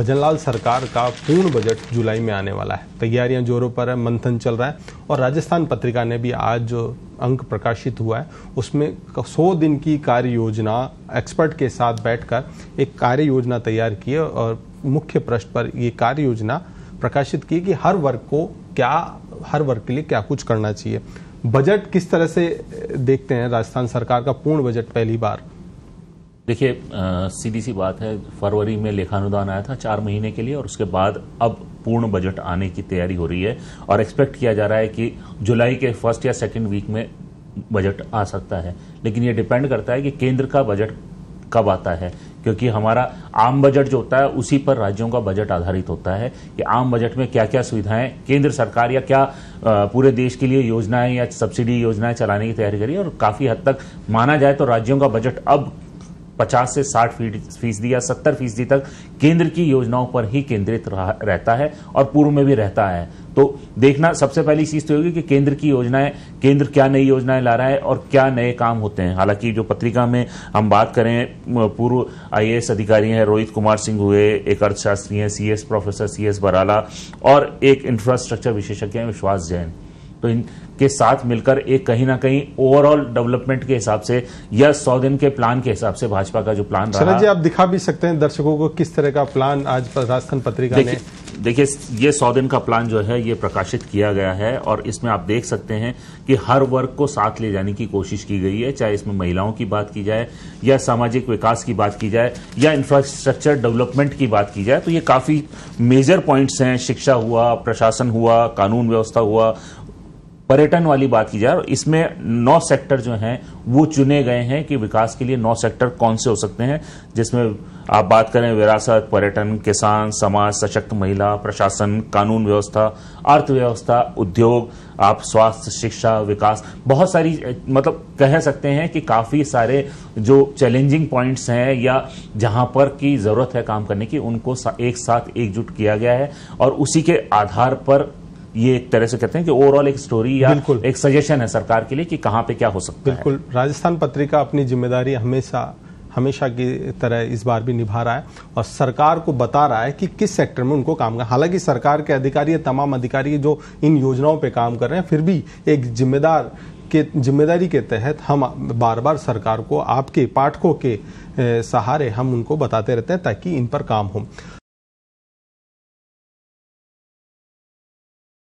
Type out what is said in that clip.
भजनलाल सरकार का पूर्ण बजट जुलाई में आने वाला है। तैयारियाँ जोरों पर है, मंथन चल रहा है और राजस्थान पत्रिका ने भी आज जो अंक प्रकाशित हुआ है, उसमें 100 दिन की कार्य योजना एक्सपर्ट के साथ बैठकर एक कार्य योजना तैयार की है और मुख्य पृष्ठ पर ये कार्य योजना प्रकाशित की कि हर वर्ग को क्या, हर वर्ग के लिए क्या कुछ करना चाहिए। बजट किस तरह से देखते हैं राजस्थान सरकार का पूर्ण बजट पहली बार? देखिए सीधी सी बात है, फरवरी में लेखानुदान आया था चार महीने के लिए और उसके बाद अब पूर्ण बजट आने की तैयारी हो रही है और एक्सपेक्ट किया जा रहा है कि जुलाई के फ़र्स्ट या सेकेंड वीक में बजट आ सकता है। लेकिन ये डिपेंड करता है कि केंद्र का बजट कब आता है, क्योंकि हमारा आम बजट जो होता है उसी पर राज्यों का बजट आधारित होता है कि आम बजट में क्या क्या सुविधाएँ, केंद्र सरकार या क्या पूरे देश के लिए योजनाएँ या सब्सिडी योजनाएँ चलाने की तैयारी करी और काफ़ी हद तक माना जाए तो राज्यों का बजट अब पचास से साठ फ़ीसदी या सत्तर फ़ीसदी तक केंद्र की योजनाओं पर ही केंद्रित रहता है और पूर्व में भी रहता है। तो देखना, सबसे पहली चीज़ तो होगी कि केंद्र की योजनाएँ, केंद्र क्या नई योजनाएँ ला रहा है और क्या नए काम होते हैं। हालाँकि जो पत्रिका में हम बात करें पूर्व आईएएस अधिकारी हैं, रोहित कुमार सिंह हुए, एक अर्थशास्त्री हैं सीएस प्रोफेसर सीएस बराला और एक इंफ्रास्ट्रक्चर विशेषज्ञ हैं, विश्वास जैन। तो इनके साथ मिलकर एक कहीं ना कहीं ओवरऑल डेवलपमेंट के हिसाब से या सौ दिन के प्लान के हिसाब से भाजपा का जो प्लान रहा। जी आप दिखा भी सकते हैं दर्शकों को किस तरह का प्लान आज राजस्थान पत्रिका ने देखिए ये सौ दिन का प्लान जो है ये प्रकाशित किया गया है और इसमें आप देख सकते हैं कि हर वर्ग को साथ ले जाने की कोशिश की गई है चाहे इसमें महिलाओं की बात की जाए या सामाजिक विकास की बात की जाए या इंफ्रास्ट्रक्चर डेवलपमेंट की बात की जाए। तो ये काफ़ी मेजर पॉइंट्स हैं। शिक्षा हुआ प्रशासन हुआ कानून व्यवस्था हुआ पर्यटन वाली बात की जाए इसमें नौ सेक्टर जो हैं, वो चुने गए हैं कि विकास के लिए नौ सेक्टर कौन से हो सकते हैं, जिसमें आप बात करें विरासत, पर्यटन, किसान, समाज, सशक्त महिला, प्रशासन, कानून व्यवस्था, अर्थव्यवस्था, उद्योग, आप स्वास्थ्य, शिक्षा, विकास, बहुत सारी मतलब कह सकते हैं कि काफ़ी सारे जो चैलेंजिंग पॉइंट्स हैं या जहाँ पर की ज़रूरत है काम करने की, उनको एक साथ एकजुट किया गया है, और उसी के आधार पर ये एक तरह से कहते हैं कि ओवरऑल एक स्टोरी या एक सजेशन है सरकार के लिए कि कहाँ पे क्या हो सकता बिल्कुल। है राजस्थान पत्रिका अपनी ज़िम्मेदारी हमेशा हमेशा की तरह इस बार भी निभा रहा है और सरकार को बता रहा है कि किस सेक्टर में उनको काम करना हालाँकि सरकार के अधिकारी तमाम अधिकारी जो इन योजनाओं पे काम कर रहे हैं फिर भी एक जिम्मेदार के ज़िम्मेदारी के तहत हम बार बार सरकार को आपके पाठकों के सहारे हम उनको बताते रहते हैं ताकि इन पर काम हो।